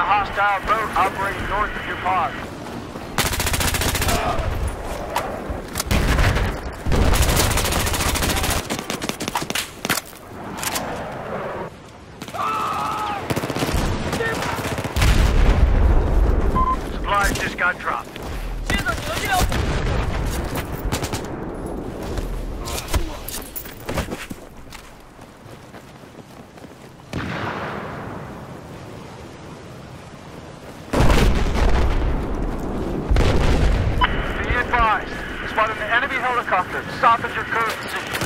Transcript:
hostile boat operating north of your pod. Supplies just got dropped. Enemy helicopter Stop at your current position.